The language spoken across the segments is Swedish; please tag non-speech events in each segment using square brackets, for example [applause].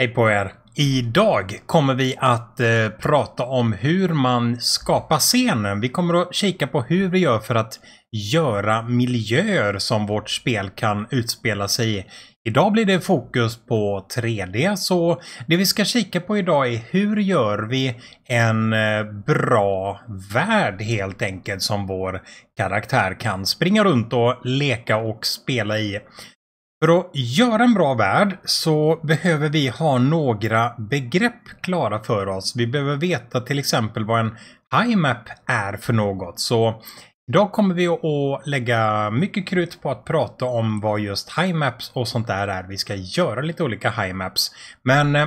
Hej på er! Idag kommer vi att eh, prata om hur man skapar scenen. Vi kommer att kika på hur vi gör för att göra miljöer som vårt spel kan utspela sig i. Idag blir det fokus på 3D, så det vi ska kika på idag är hur gör vi en eh, bra värld helt enkelt som vår karaktär kan springa runt och leka och spela i. För att göra en bra värld så behöver vi ha några begrepp klara för oss. Vi behöver veta till exempel vad en HiMap är för något. Så idag kommer vi att lägga mycket krut på att prata om vad just HiMaps och sånt där är. Vi ska göra lite olika HiMaps. Men eh,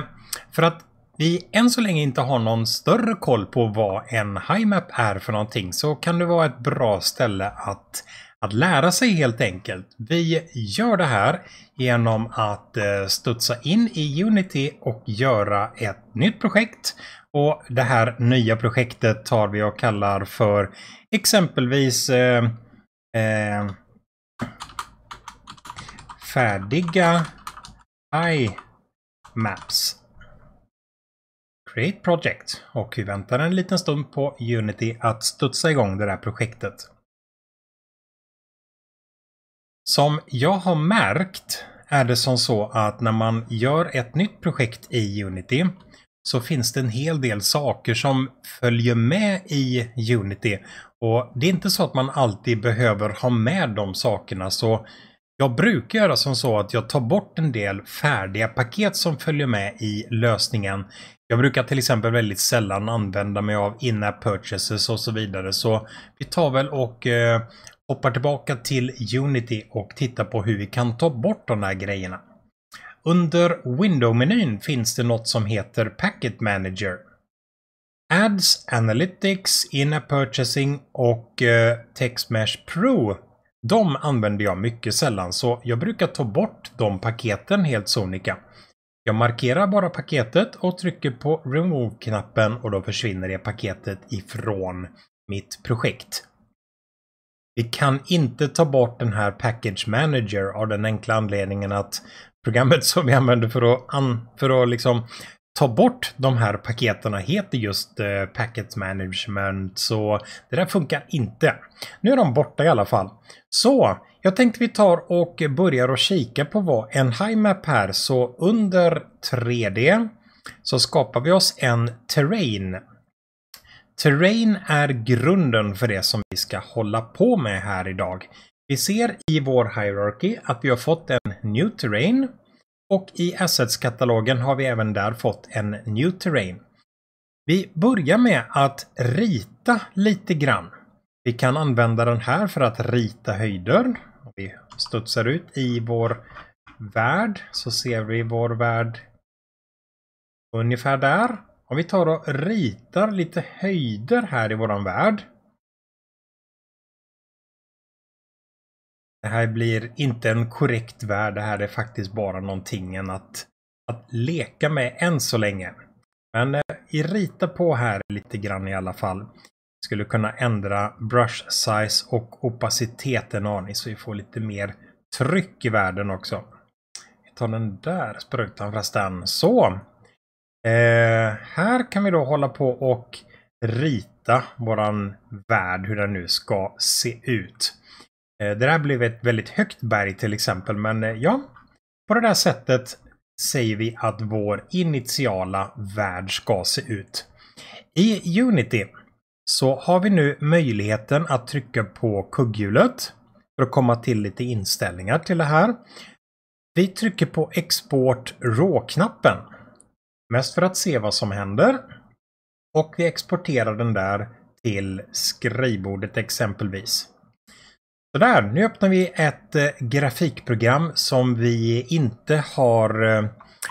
för att vi än så länge inte har någon större koll på vad en HiMap är för någonting så kan det vara ett bra ställe att att lära sig helt enkelt. Vi gör det här genom att eh, studsa in i Unity och göra ett nytt projekt. Och det här nya projektet tar vi och kallar för exempelvis eh, eh, färdiga iMaps. Create Project. Och vi väntar en liten stund på Unity att studsa igång det här projektet. Som jag har märkt är det som så att när man gör ett nytt projekt i Unity så finns det en hel del saker som följer med i Unity. Och det är inte så att man alltid behöver ha med de sakerna så jag brukar göra som så att jag tar bort en del färdiga paket som följer med i lösningen. Jag brukar till exempel väldigt sällan använda mig av in-app purchases och så vidare. Så vi tar väl och eh, hoppar tillbaka till Unity och tittar på hur vi kan ta bort de här grejerna. Under Window-menyn finns det något som heter Packet Manager. Ads, Analytics, In-App Purchasing och eh, TextMesh Pro de använder jag mycket sällan så jag brukar ta bort de paketen helt sonika. Jag markerar bara paketet och trycker på Remove-knappen och då försvinner det paketet ifrån mitt projekt. Vi kan inte ta bort den här Package Manager av den enkla anledningen att programmet [laughs] som vi använder för att, an, för att liksom ta bort de här paketerna heter just eh, Packet Management. Så det där funkar inte. Nu är de borta i alla fall. Så jag tänkte vi tar och börjar och kika på vad en HiMap här. Så under 3D så skapar vi oss en terrain Terrain är grunden för det som vi ska hålla på med här idag. Vi ser i vår hierarchy att vi har fått en New Terrain och i Assets-katalogen har vi även där fått en New Terrain. Vi börjar med att rita lite grann. Vi kan använda den här för att rita höjder. Vi studsar ut i vår värld så ser vi vår värld ungefär där. Om vi tar och ritar lite höjder här i våran värld. Det här blir inte en korrekt värld. Det här är faktiskt bara någonting att, att leka med än så länge. Men eh, i rita på här lite grann i alla fall. Skulle kunna ändra brush size och opacitet en aning så vi får lite mer tryck i världen också. Vi tar den där sprutan förresten. Så. Eh, här kan vi då hålla på och rita våran värld, hur den nu ska se ut. Eh, det där blev ett väldigt högt berg till exempel, men eh, ja, på det där sättet säger vi att vår initiala värld ska se ut. I Unity så har vi nu möjligheten att trycka på kugghjulet för att komma till lite inställningar till det här. Vi trycker på Export RAW-knappen Mest för att se vad som händer. Och vi exporterar den där till skrivbordet exempelvis. Sådär, nu öppnar vi ett eh, grafikprogram som vi inte har eh,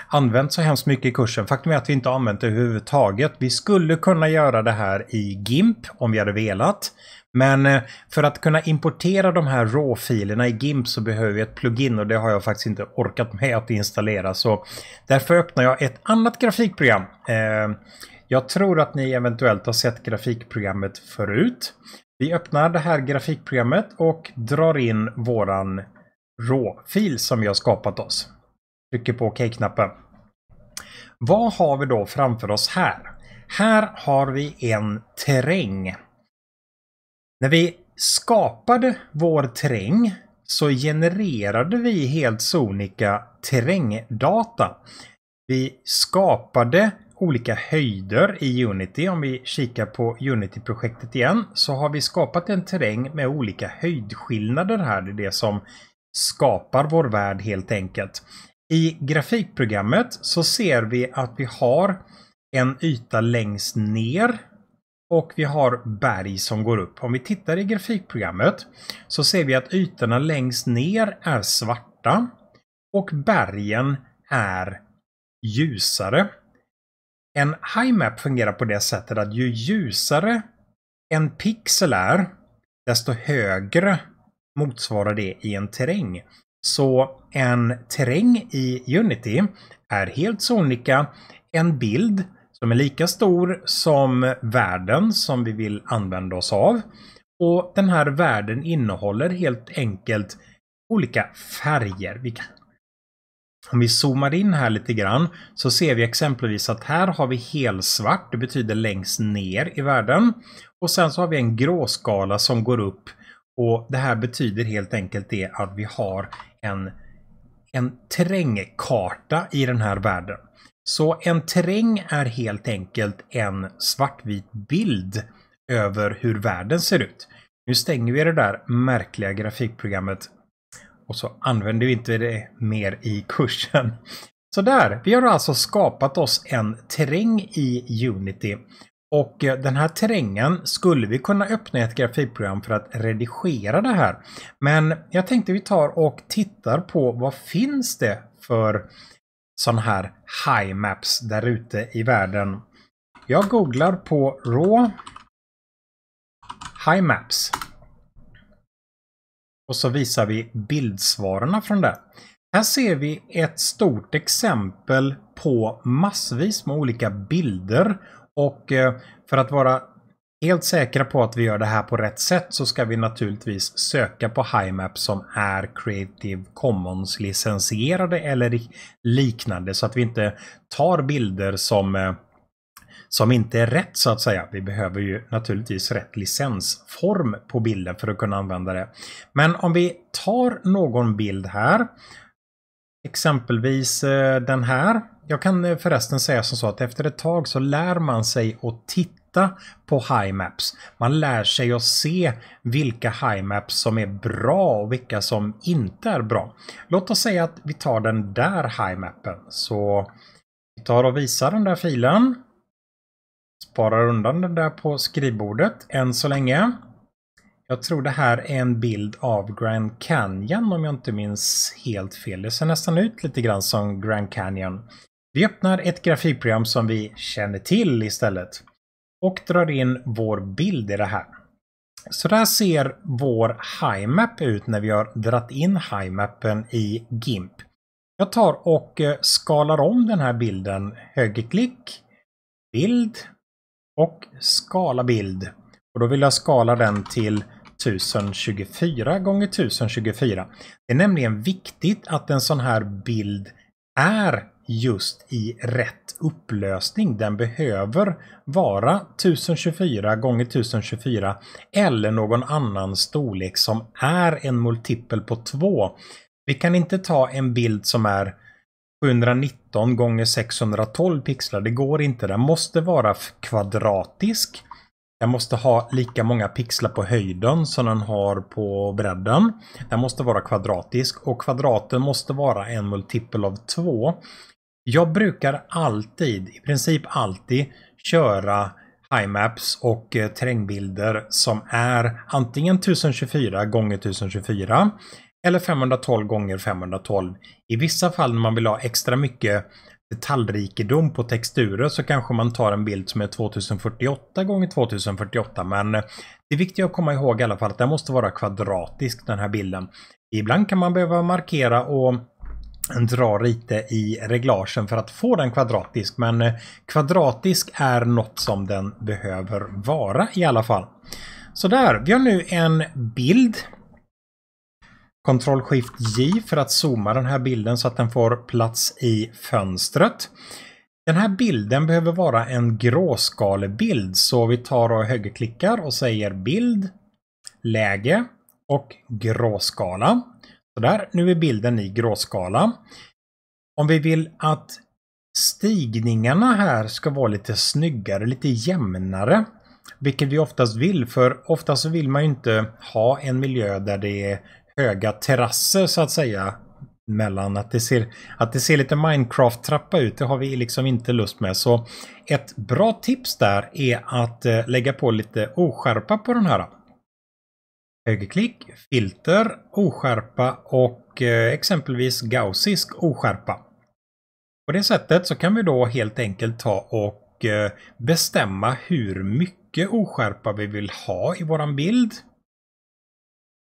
använt så hemskt mycket i kursen. Faktum är att vi inte har använt det överhuvudtaget. Vi skulle kunna göra det här i GIMP om vi hade velat. Men eh, för att kunna importera de här RAW-filerna i GIMP så behöver vi ett plugin och det har jag faktiskt inte orkat med att installera. Så därför öppnar jag ett annat grafikprogram. Eh, jag tror att ni eventuellt har sett grafikprogrammet förut. Vi öppnar det här grafikprogrammet och drar in våran RAW-fil som vi har skapat oss. Trycker på OK-knappen. Vad har vi då framför oss här? Här har vi en terräng. När vi skapade vår terräng så genererade vi helt sonika terrängdata. Vi skapade olika höjder i Unity. Om vi kikar på Unity-projektet igen så har vi skapat en terräng med olika höjdskillnader här. Det är det som skapar vår värld helt enkelt. I grafikprogrammet så ser vi att vi har en yta längst ner och vi har berg som går upp. Om vi tittar i grafikprogrammet så ser vi att ytorna längst ner är svarta och bergen är ljusare. En HiMap fungerar på det sättet att ju ljusare en pixel är, desto högre motsvarar det i en terräng. Så en terräng i Unity är helt sonika en bild som är lika stor som världen som vi vill använda oss av. Och den här världen innehåller helt enkelt olika färger. Vi kan... Om vi zoomar in här lite grann så ser vi exempelvis att här har vi helsvart, det betyder längst ner i världen. Och sen så har vi en gråskala som går upp och det här betyder helt enkelt det att vi har en, en terrängkarta i den här världen. Så en terräng är helt enkelt en svartvit bild över hur världen ser ut. Nu stänger vi det där märkliga grafikprogrammet och så använder vi inte det mer i kursen. Så där, vi har alltså skapat oss en terräng i Unity. Och eh, den här terrängen skulle vi kunna öppna ett grafikprogram för att redigera det här. Men jag tänkte vi tar och tittar på vad finns det för sådana här high maps där ute i världen. Jag googlar på RAW High Maps. Och så visar vi bildsvarorna från det. Här ser vi ett stort exempel på massvis med olika bilder. Och eh, för att vara helt säkra på att vi gör det här på rätt sätt så ska vi naturligtvis söka på HiMap som är Creative Commons licensierade eller liknande så att vi inte tar bilder som eh, som inte är rätt så att säga. Vi behöver ju naturligtvis rätt licensform på bilden för att kunna använda det. Men om vi tar någon bild här. Exempelvis eh, den här. Jag kan eh, förresten säga som så att efter ett tag så lär man sig att titta på HiMaps. Man lär sig att se vilka HiMaps som är bra och vilka som inte är bra. Låt oss säga att vi tar den där highmappen. Så vi tar och visar den där filen. Sparar undan den där på skrivbordet än så länge. Jag tror det här är en bild av Grand Canyon om jag inte minns helt fel. Det ser nästan ut lite grann som Grand Canyon. Vi öppnar ett grafikprogram som vi känner till istället. Och drar in vår bild i det här. Så där ser vår HiMap ut när vi har dratt in HiMappen i GIMP. Jag tar och eh, skalar om den här bilden. Högerklick, bild, och skala bild. Och då vill jag skala den till 1024 gånger 1024. Det är nämligen viktigt att en sån här bild är just i rätt upplösning. Den behöver vara 1024 gånger 1024 eller någon annan storlek som är en multipel på 2. Vi kan inte ta en bild som är 719 gånger 612 pixlar. Det går inte. Den måste vara kvadratisk. Den måste ha lika många pixlar på höjden som den har på bredden. Den måste vara kvadratisk och kvadraten måste vara en multipel av 2. Jag brukar alltid, i princip alltid, köra HiMaps och eh, terrängbilder som är antingen 1024 gånger 1024 eller 512 gånger 512. I vissa fall när man vill ha extra mycket detaljrikedom på texturer så kanske man tar en bild som är 2048 gånger 2048 men eh, det viktiga att komma ihåg i alla fall att den måste vara kvadratisk den här bilden. Ibland kan man behöva markera och dra lite i reglagen för att få den kvadratisk men eh, kvadratisk är något som den behöver vara i alla fall. Så där, vi har nu en bild Ctrl-Shift-J för att zooma den här bilden så att den får plats i fönstret. Den här bilden behöver vara en gråskalebild så vi tar och högerklickar och säger bild, läge och gråskala. Sådär, nu är bilden i gråskala. Om vi vill att stigningarna här ska vara lite snyggare, lite jämnare. Vilket vi oftast vill, för oftast vill man ju inte ha en miljö där det är höga terrasser så att säga. Mellan att det ser, att det ser lite Minecraft-trappa ut, det har vi liksom inte lust med. Så ett bra tips där är att eh, lägga på lite oskärpa på den här. Högerklick, filter, oskärpa och eh, exempelvis gaussisk oskärpa. På det sättet så kan vi då helt enkelt ta och eh, bestämma hur mycket oskärpa vi vill ha i våran bild.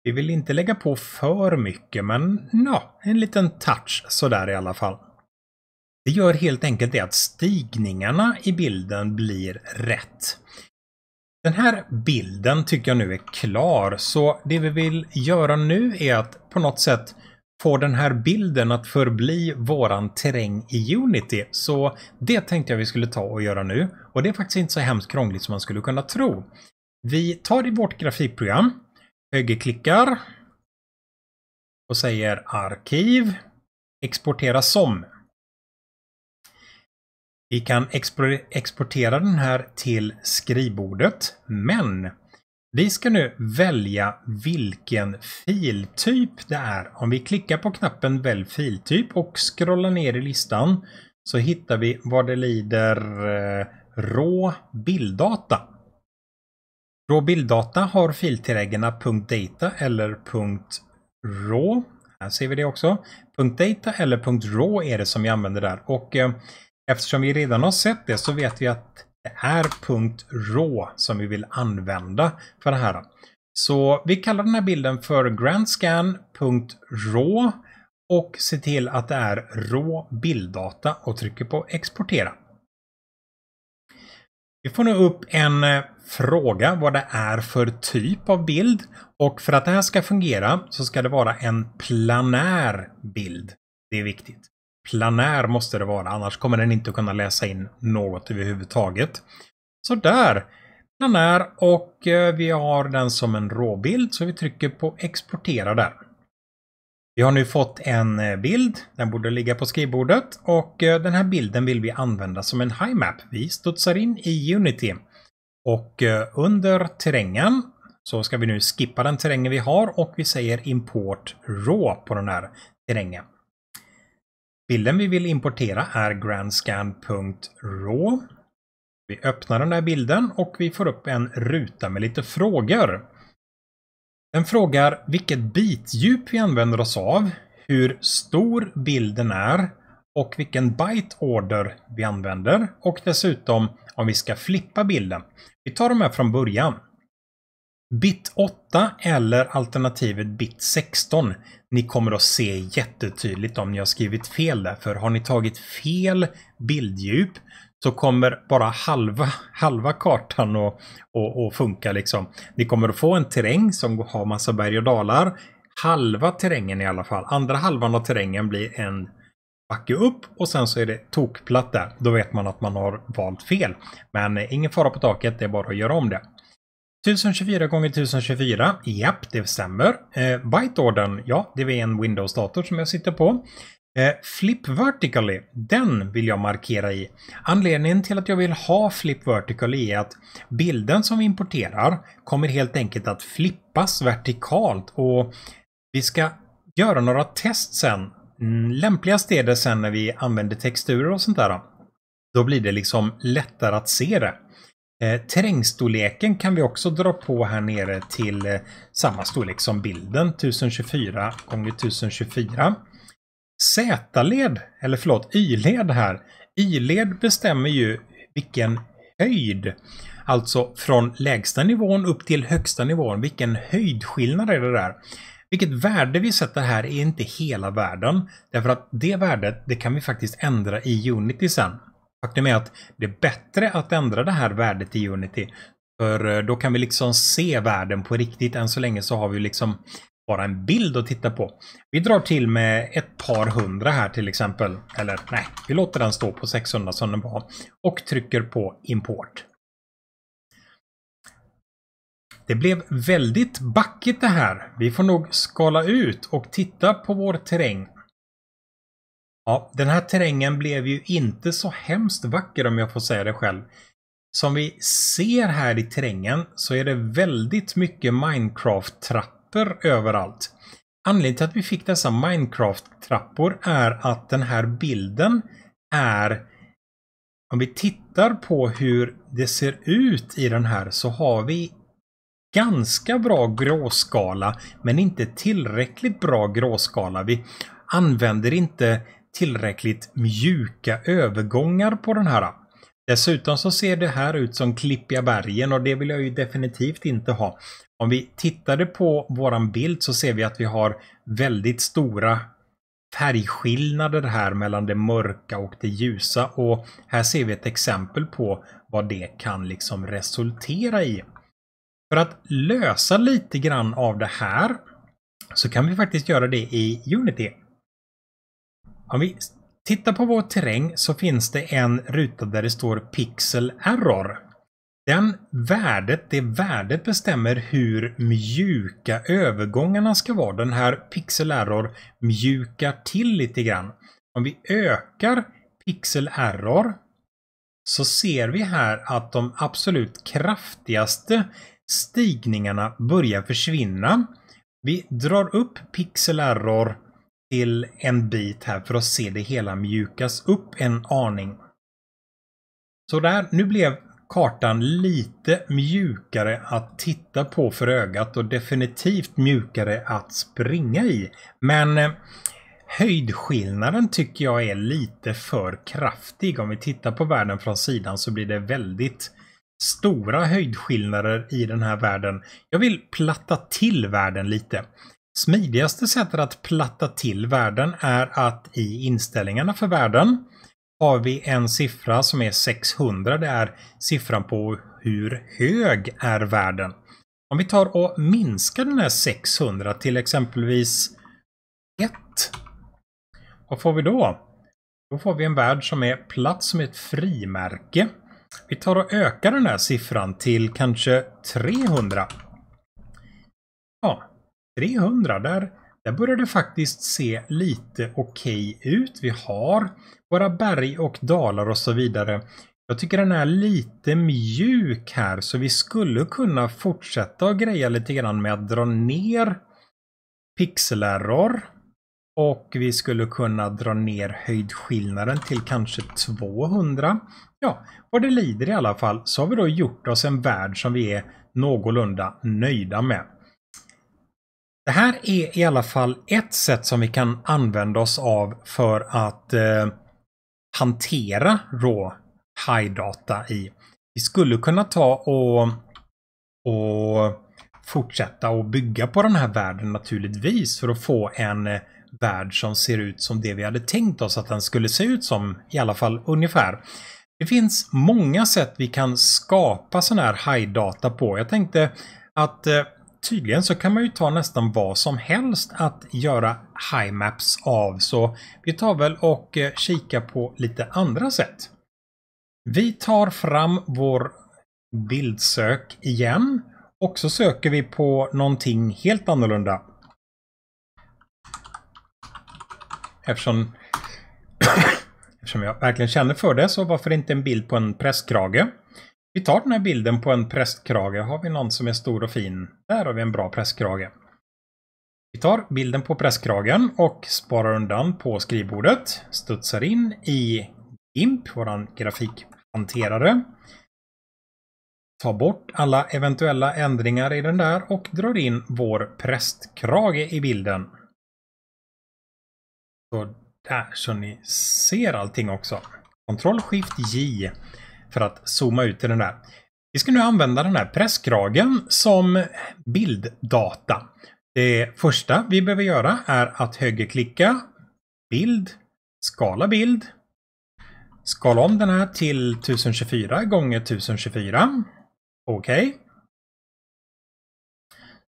Vi vill inte lägga på för mycket men ja, en liten touch sådär i alla fall. Det gör helt enkelt det att stigningarna i bilden blir rätt. Den här bilden tycker jag nu är klar, så det vi vill göra nu är att på något sätt få den här bilden att förbli våran terräng i Unity. Så det tänkte jag vi skulle ta och göra nu. Och det är faktiskt inte så hemskt krångligt som man skulle kunna tro. Vi tar i vårt grafikprogram, högerklickar och säger arkiv, exportera som. Vi kan exportera den här till skrivbordet, men vi ska nu välja vilken filtyp det är. Om vi klickar på knappen Välj filtyp och scrollar ner i listan så hittar vi vad det lider eh, rå bilddata. Rå bilddata har filtilläggen .data eller .raw. Här ser vi det också. .data eller .raw är det som vi använder där. Och eh, eftersom vi redan har sett det så vet vi att det är .raw som vi vill använda för det här. Så vi kallar den här bilden för grandscan.raw och ser till att det är rå bilddata och trycker på exportera. Vi får nu upp en eh, fråga vad det är för typ av bild och för att det här ska fungera så ska det vara en planär bild. Det är viktigt. Planär måste det vara, annars kommer den inte kunna läsa in något överhuvudtaget. Så där! Planär och eh, vi har den som en råbild så vi trycker på exportera där. Vi har nu fått en eh, bild, den borde ligga på skrivbordet och eh, den här bilden vill vi använda som en HiMap. Vi studsar in i Unity och under terrängen så ska vi nu skippa den terrängen vi har och vi säger import raw på den här terrängen. Bilden vi vill importera är grandscan.raw. Vi öppnar den där bilden och vi får upp en ruta med lite frågor. Den frågar vilket bitdjup vi använder oss av, hur stor bilden är och vilken byte order vi använder och dessutom om vi ska flippa bilden. Vi tar de här från början. Bit 8 eller alternativet bit 16. Ni kommer att se jättetydligt om ni har skrivit fel där. För har ni tagit fel bilddjup så kommer bara halva, halva kartan att, att, att funka. Liksom. Ni kommer att få en terräng som har massa berg och dalar. Halva terrängen i alla fall. Andra halvan av terrängen blir en backe upp och sen så är det tokplatt där. Då vet man att man har valt fel. Men eh, ingen fara på taket, det är bara att göra om det. 1024 gånger 1024, japp det stämmer. Eh, Byteordern, ja det är en Windows-dator som jag sitter på. Eh, flip Vertically, den vill jag markera i. Anledningen till att jag vill ha Flip Vertically är att bilden som vi importerar kommer helt enkelt att flippas vertikalt och vi ska göra några test sen. Mm, lämpligast är det sen när vi använder texturer och sånt där. Då blir det liksom lättare att se det. Eh, terrängstorleken kan vi också dra på här nere till eh, samma storlek som bilden, 1024 x 1024. Z-led, eller förlåt, Y-led här. Y-led bestämmer ju vilken höjd, alltså från lägsta nivån upp till högsta nivån, vilken höjdskillnad är det där? Vilket värde vi sätter här är inte hela världen, därför att det värdet det kan vi faktiskt ändra i Unity sen. Faktum är att det är bättre att ändra det här värdet i Unity. För eh, då kan vi liksom se världen på riktigt. Än så länge så har vi liksom bara en bild att titta på. Vi drar till med ett par hundra här till exempel. Eller nej, vi låter den stå på 600 som den var. Och trycker på import. Det blev väldigt backigt det här. Vi får nog skala ut och titta på vår terräng. Ja, den här terrängen blev ju inte så hemskt vacker om jag får säga det själv. Som vi ser här i terrängen så är det väldigt mycket Minecraft-trappor överallt. Anledningen till att vi fick dessa Minecraft-trappor är att den här bilden är om vi tittar på hur det ser ut i den här så har vi ganska bra gråskala men inte tillräckligt bra gråskala. Vi använder inte tillräckligt mjuka övergångar på den här. Dessutom så ser det här ut som Klippiga bergen och det vill jag ju definitivt inte ha. Om vi tittade på våran bild så ser vi att vi har väldigt stora färgskillnader här mellan det mörka och det ljusa och här ser vi ett exempel på vad det kan liksom resultera i. För att lösa lite grann av det här så kan vi faktiskt göra det i Unity. Om vi tittar på vår terräng så finns det en ruta där det står Pixel Error. Den värdet, det värdet bestämmer hur mjuka övergångarna ska vara. Den här Pixel Error mjukar till lite grann. Om vi ökar Pixel Error så ser vi här att de absolut kraftigaste stigningarna börjar försvinna. Vi drar upp Pixel Error till en bit här för att se det hela mjukas upp en aning. Så där, nu blev kartan lite mjukare att titta på för ögat och definitivt mjukare att springa i. Men eh, höjdskillnaden tycker jag är lite för kraftig. Om vi tittar på världen från sidan så blir det väldigt stora höjdskillnader i den här världen. Jag vill platta till världen lite. Smidigaste sättet att platta till världen är att i inställningarna för världen har vi en siffra som är 600. Det är siffran på hur hög är världen. Om vi tar och minskar den här 600 till exempelvis 1. Vad får vi då? Då får vi en värld som är platt som ett frimärke. Vi tar och ökar den här siffran till kanske 300. Ja, 300, där, där börjar det faktiskt se lite okej okay ut. Vi har våra berg och dalar och så vidare. Jag tycker den är lite mjuk här så vi skulle kunna fortsätta och greja lite grann med att dra ner pixelerror. Och vi skulle kunna dra ner höjdskillnaden till kanske 200. Ja, vad det lider i alla fall så har vi då gjort oss en värld som vi är någorlunda nöjda med. Det här är i alla fall ett sätt som vi kan använda oss av för att eh, hantera raw high data i. Vi skulle kunna ta och, och fortsätta och bygga på den här världen naturligtvis för att få en eh, värld som ser ut som det vi hade tänkt oss att den skulle se ut som, i alla fall ungefär. Det finns många sätt vi kan skapa sån här high data på. Jag tänkte att eh, tydligen så kan man ju ta nästan vad som helst att göra himaps av. Så vi tar väl och kika kikar på lite andra sätt. Vi tar fram vår bildsök igen och så söker vi på någonting helt annorlunda. Eftersom, [coughs] eftersom jag verkligen känner för det så varför inte en bild på en presskrage? Vi tar den här bilden på en prästkrage. Har vi någon som är stor och fin? Där har vi en bra prästkrage. Vi tar bilden på prästkragen och sparar undan på skrivbordet. Studsar in i GIMP, våran grafikhanterare. Tar bort alla eventuella ändringar i den där och drar in vår prästkrage i bilden. Så där så ni ser allting också. Ctrl Shift J för att zooma ut i den där. Vi ska nu använda den här presskragen som bilddata. Det första vi behöver göra är att högerklicka, bild, skala bild. Skala om den här till 1024 gånger 1024. Okej. Okay.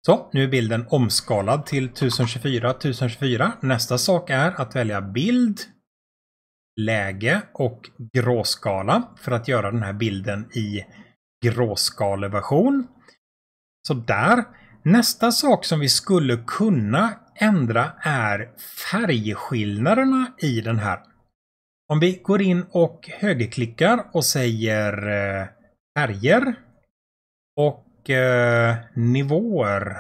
Så, nu är bilden omskalad till 1024 1024. Nästa sak är att välja bild, läge och gråskala för att göra den här bilden i gråskaleversion. Så där. Nästa sak som vi skulle kunna ändra är färgskillnaderna i den här. Om vi går in och högerklickar och säger eh, färger och eh, nivåer.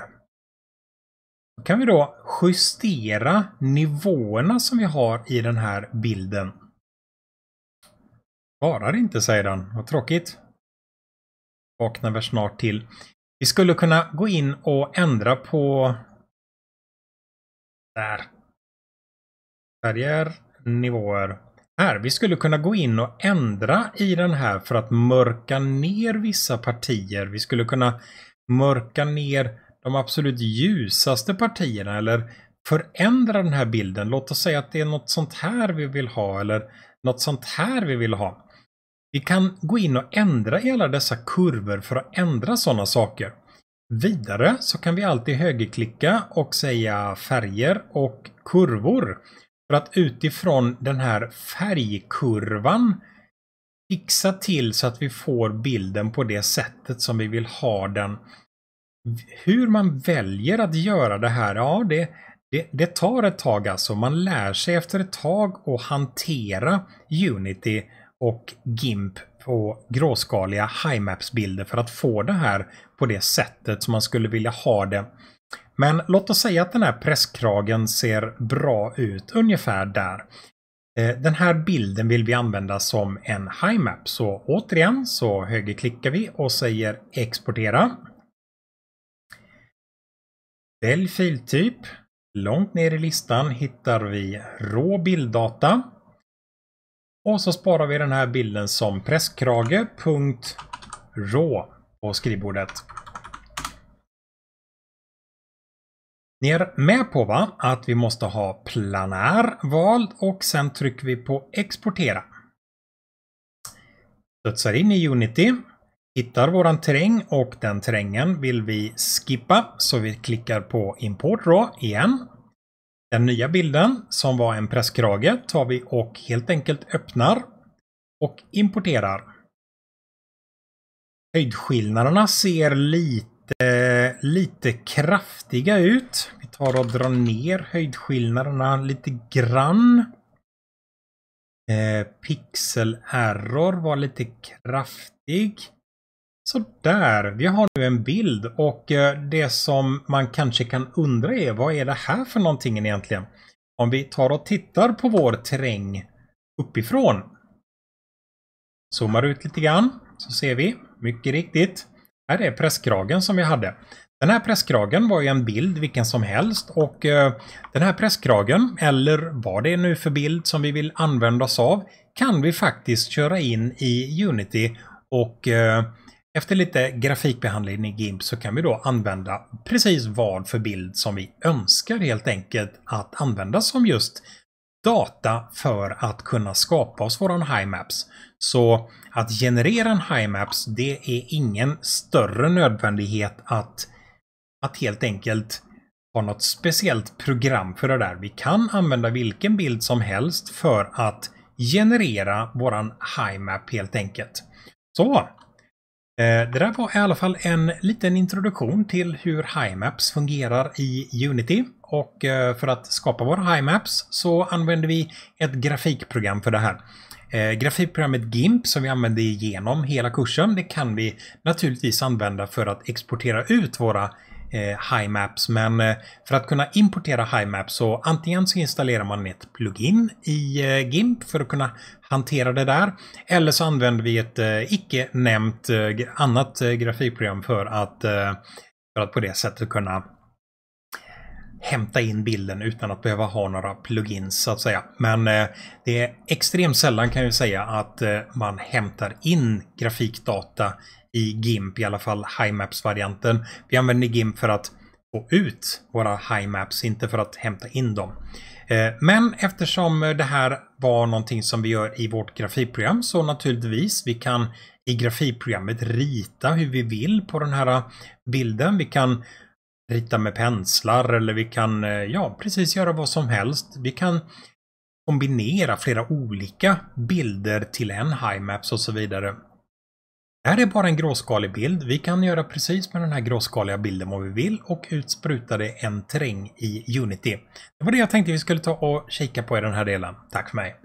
Då kan vi då justera nivåerna som vi har i den här bilden. Svarar inte säger han. Vad tråkigt. Vaknar väl snart till. Vi skulle kunna gå in och ändra på... Där. Färger, nivåer. Här, vi skulle kunna gå in och ändra i den här för att mörka ner vissa partier. Vi skulle kunna mörka ner de absolut ljusaste partierna eller förändra den här bilden. Låt oss säga att det är något sånt här vi vill ha eller något sånt här vi vill ha. Vi kan gå in och ändra i alla dessa kurvor för att ändra sådana saker. Vidare så kan vi alltid högerklicka och säga färger och kurvor. För att utifrån den här färgkurvan fixa till så att vi får bilden på det sättet som vi vill ha den. Hur man väljer att göra det här, ja det, det, det tar ett tag alltså. Man lär sig efter ett tag att hantera Unity och GIMP på gråskaliga HiMaps-bilder för att få det här på det sättet som man skulle vilja ha det. Men låt oss säga att den här presskragen ser bra ut ungefär där. Eh, den här bilden vill vi använda som en HiMap. Så återigen så högerklickar vi och säger exportera. Välj filtyp. Långt ner i listan hittar vi rå bilddata. Och så sparar vi den här bilden som presskrage.raw på skrivbordet. Ni är med på va? Att vi måste ha planär vald och sen trycker vi på exportera. Studsar in i Unity. Hittar våran terräng och den terrängen vill vi skippa så vi klickar på import raw igen. Den nya bilden som var en presskrage tar vi och helt enkelt öppnar och importerar. Höjdskillnaderna ser lite, lite kraftiga ut. Vi tar och drar ner höjdskillnaderna lite grann. Eh, pixel error var lite kraftig. Så där, vi har nu en bild och eh, det som man kanske kan undra är vad är det här för någonting egentligen? Om vi tar och tittar på vår terräng uppifrån. Zoomar ut lite grann så ser vi mycket riktigt. Här är presskragen som vi hade. Den här presskragen var ju en bild vilken som helst och eh, den här presskragen eller vad det är nu för bild som vi vill använda oss av kan vi faktiskt köra in i Unity och eh, efter lite grafikbehandling i GIMP så kan vi då använda precis vad för bild som vi önskar helt enkelt att använda som just data för att kunna skapa oss våran HiMaps. Så att generera en HiMaps det är ingen större nödvändighet att, att helt enkelt ha något speciellt program för det där. Vi kan använda vilken bild som helst för att generera våran HiMap helt enkelt. Så, Eh, det där var i alla fall en liten introduktion till hur HiMaps fungerar i Unity. Och eh, för att skapa våra HiMaps så använder vi ett grafikprogram för det här. Eh, grafikprogrammet GIMP som vi använder igenom hela kursen, det kan vi naturligtvis använda för att exportera ut våra eh, HiMaps. Men eh, för att kunna importera HiMaps så antingen så installerar man ett plugin i eh, GIMP för att kunna hantera det där. Eller så använder vi ett eh, icke nämnt eh, annat eh, grafikprogram för att, eh, för att på det sättet kunna hämta in bilden utan att behöva ha några plugins så att säga. Men eh, det är extremt sällan kan jag säga att eh, man hämtar in grafikdata i GIMP, i alla fall HiMaps-varianten. Vi använder GIMP för att få ut våra HiMaps, inte för att hämta in dem. Eh, men eftersom det här var någonting som vi gör i vårt grafikprogram så naturligtvis vi kan i grafikprogrammet rita hur vi vill på den här eh, bilden. Vi kan rita med penslar eller vi kan, eh, ja, precis göra vad som helst. Vi kan kombinera flera olika bilder till en HiMaps och så vidare. Det här är bara en gråskalig bild. Vi kan göra precis med den här gråskaliga bilden vad vi vill och utspruta det en terräng i Unity. Det var det jag tänkte vi skulle ta och kika på i den här delen. Tack för mig!